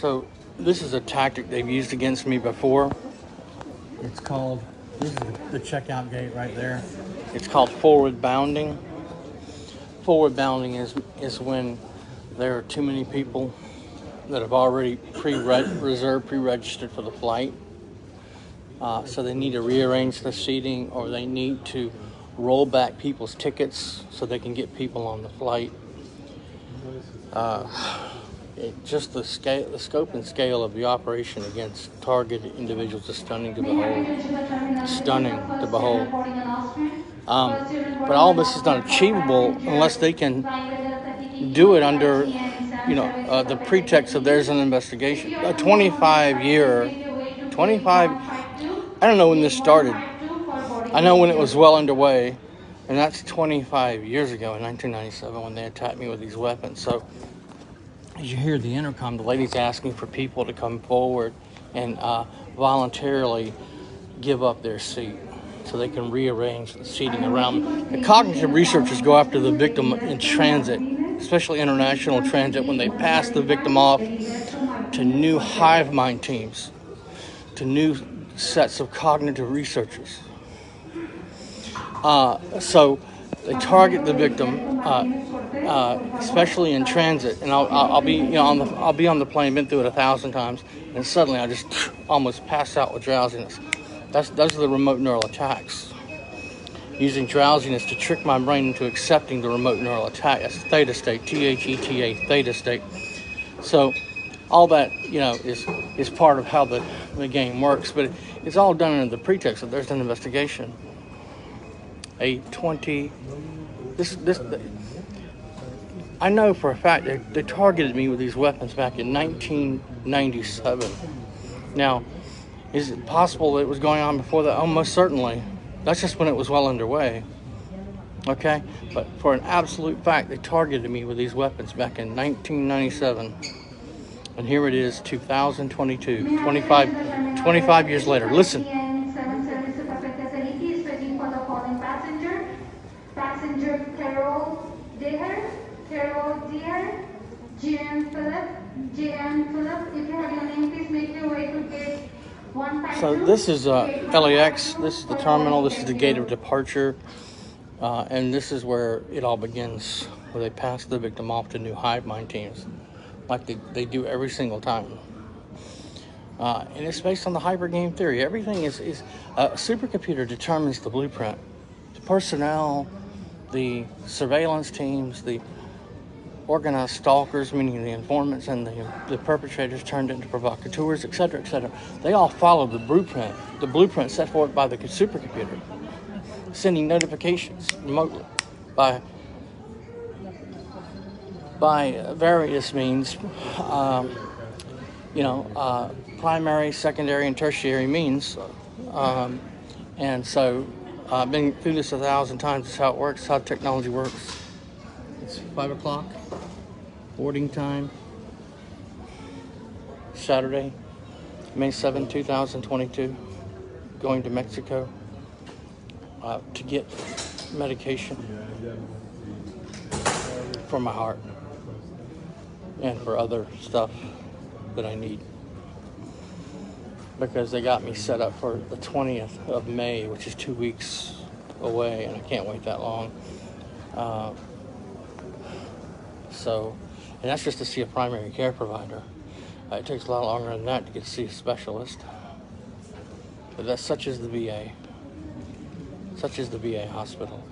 So this is a tactic they've used against me before. It's called, this is the checkout gate right there. It's called forward bounding. Forward bounding is, is when there are too many people that have already pre-reserved, pre-registered for the flight. Uh, so they need to rearrange the seating or they need to roll back people's tickets so they can get people on the flight. Uh, it, just the scale, the scope and scale of the operation against targeted individuals is stunning to behold. Stunning to behold. Um, but all this is not achievable unless they can do it under, you know, uh, the pretext of there's an investigation. A 25 year, 25, I don't know when this started. I know when it was well underway, and that's 25 years ago in 1997 when they attacked me with these weapons. So, as you hear the intercom, the lady's asking for people to come forward and uh, voluntarily give up their seat so they can rearrange the seating around. The cognitive researchers go after the victim in transit, especially international transit, when they pass the victim off to new hive mind teams, to new sets of cognitive researchers. Uh, so they target the victim, uh, uh, especially in transit. And I'll, I'll, be, you know, on the, I'll be on the plane, been through it a thousand times, and suddenly I just almost pass out with drowsiness. That's those are the remote neural attacks. Using drowsiness to trick my brain into accepting the remote neural attack. That's theta state, T-H-E-T-A, theta state. So all that you know is is part of how the, the game works, but it's all done under the pretext that there's an investigation. A 20 this this I know for a fact they, they targeted me with these weapons back in 1997. Now, is it possible that it was going on before that? Oh, Almost certainly. That's just when it was well underway. Okay? But for an absolute fact, they targeted me with these weapons back in 1997. And here it is, 2022, 25, 25 years later. Listen. Passenger Passenger Carol Deher, Carol Deher, GM Philip, GM Philip. If you have your name, please make your way to gate one. So this is uh, LAX. This is the terminal. This is the gate of departure. Uh, and this is where it all begins, where they pass the victim off to new hive mind teams like they, they do every single time. Uh, and it's based on the hyper game theory. Everything is, is a supercomputer determines the blueprint. The personnel, the surveillance teams, the organized stalkers, meaning the informants and the, the perpetrators turned into provocateurs, etc., etc. They all follow the blueprint, the blueprint set forth by the supercomputer, sending notifications remotely by by various means, um, you know, uh, primary, secondary, and tertiary means. Um, and so I've been through this a thousand times. It's how it works, how technology works. It's five o'clock, boarding time, Saturday, May 7, 2022, going to Mexico uh, to get medication for my heart and for other stuff that I need. Because they got me set up for the 20th of May, which is two weeks away, and I can't wait that long. Uh, so, and that's just to see a primary care provider. Uh, it takes a lot longer than that to get to see a specialist. But that's such as the VA. Such as the VA hospital.